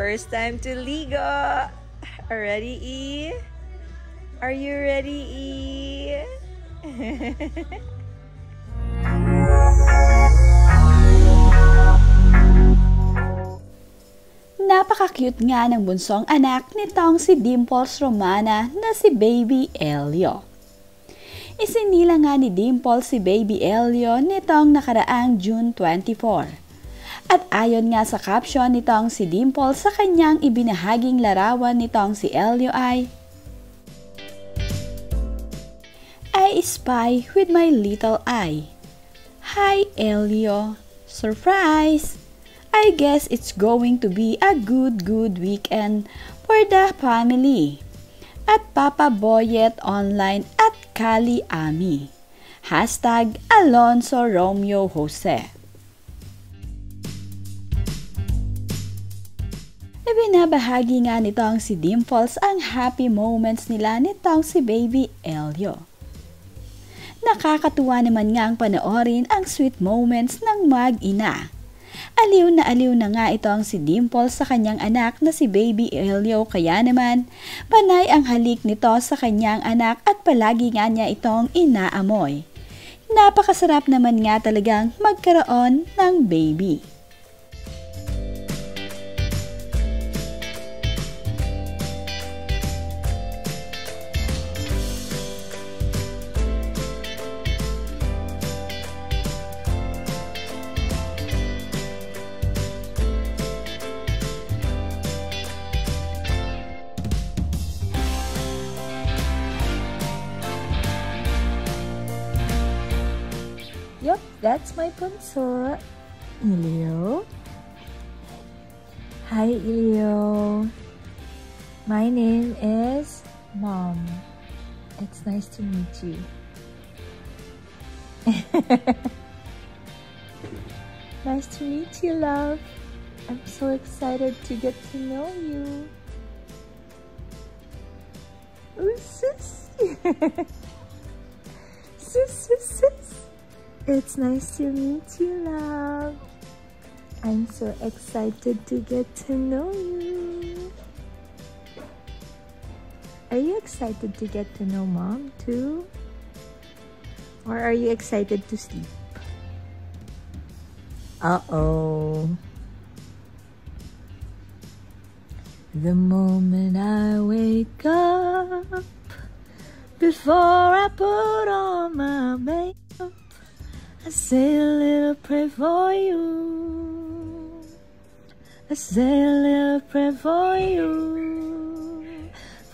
First time to ligo. Ready, E? Are you ready, E? Napaka-cute nga ng bunsong anak nitong si Dimples Romana na si Baby Elio. Isinila nga ni Dimples si Baby Elio nitong nakaraang June 24. At ayon nga sa caption nitong si Dimples sa kanyang ibinahaging larawan nitong si Elio I spy with my little eye. Hi Elio, surprise! I guess it's going to be a good good weekend for the family. At Papa Boyet Online at Kali Ami. Hashtag Alonso Romeo Jose. Ibinabahagi nga nitong si Dimples ang happy moments nila nitong si Baby Elio. Nakakatuwa naman nga ang panoorin ang sweet moments ng mag-ina Aliw na aliw na nga itong si Dimple sa kanyang anak na si Baby Elio kaya naman panay ang halik nito sa kanyang anak at palagi nga niya itong inaamoy. Napakasarap naman nga talagang magkaroon ng baby. That's my bunso. Ilio. Hi, Ilio. My name is Mom. It's nice to meet you. nice to meet you, love. I'm so excited to get to know you. Ooh, sis. sis, sis, sis. It's nice to meet you, love. I'm so excited to get to know you. Are you excited to get to know mom too? Or are you excited to sleep? Uh-oh. The moment I wake up Before I put on my makeup I say a little prayer for you. I say a little prayer for you.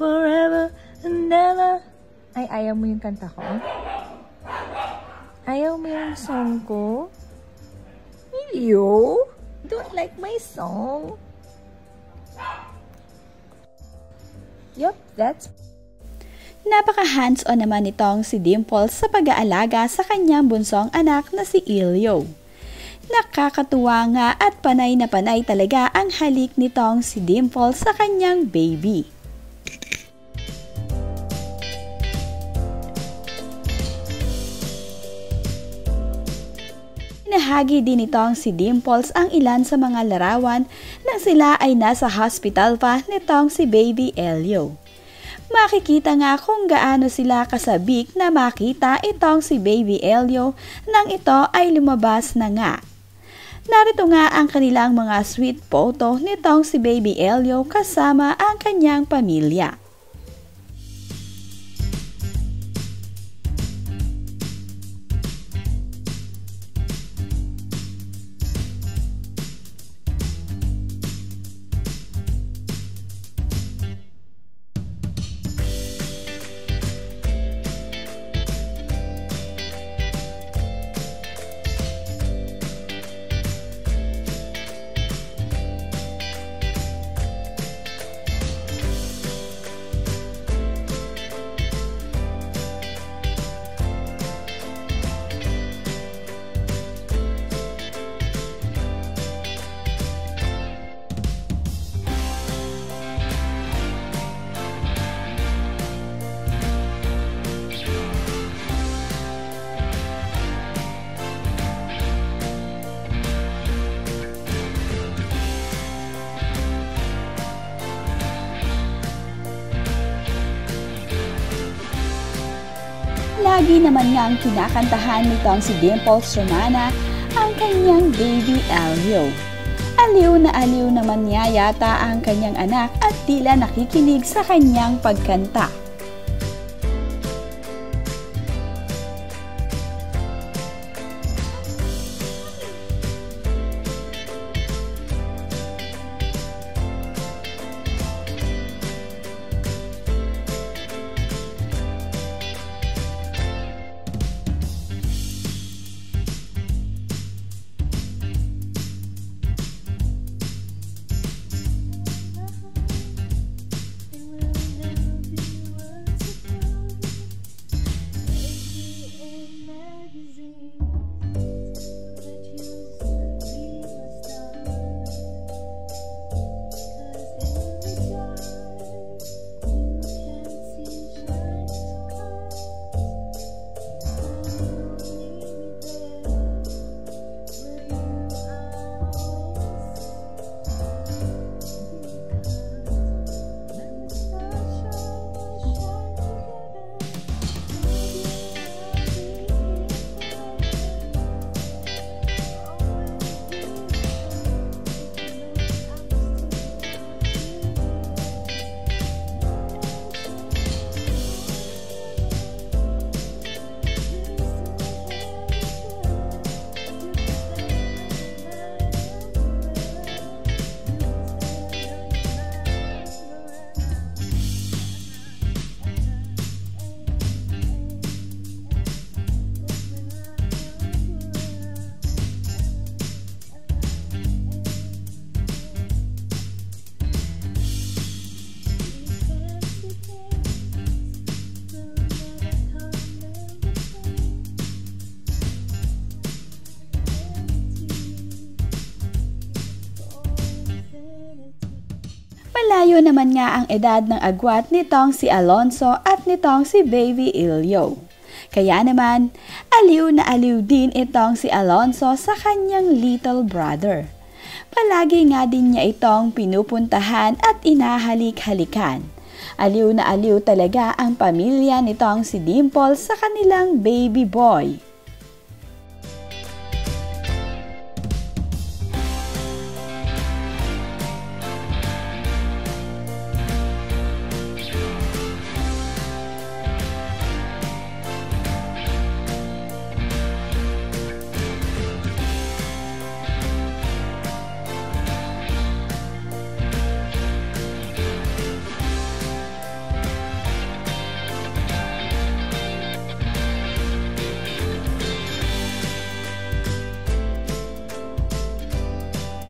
Forever and ever. Ay, ayaw mo yung kanta ko? Ah. Ayaw mo yung song ko? You? Don't like my song? Yup, that's Napaka hands-on naman nitong si Dimple sa pag-aalaga sa kanyang bunsong anak na si Ilyo. Nakakatuwa nga at panay na panay talaga ang halik nitong si Dimple sa kanyang baby. Nahagi din nitong si Dimples ang ilan sa mga larawan nang sila ay nasa hospital pa nitong si Baby Elio makikita nga kung gaano sila kasabik na makita itong si Baby Elio nang ito ay lumabas na nga. Narito nga ang kanilang mga sweet photo nitong si Baby Elio kasama ang kanyang pamilya. Palagi naman nga ang kinakantahan nitong si Dimples Romana ang kanyang baby Elio. Aliw na aliw naman niya yata ang kanyang anak at tila nakikinig sa kanyang pagkanta. Malayo naman nga ang edad ng agwat nitong si Alonso at nitong si Baby Ilyo. Kaya naman, aliw na aliw din itong si Alonso sa kanyang little brother. Palagi nga din niya itong pinupuntahan at inahalik-halikan. Aliw na aliw talaga ang pamilya nitong si Dimple sa kanilang baby boy.